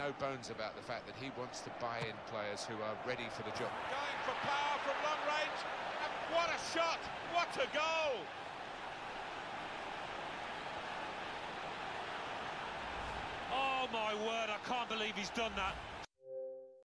no bones about the fact that he wants to buy in players who are ready for the job. Going for power from long range. And what a shot! What a goal! Oh my word, I can't believe he's done that.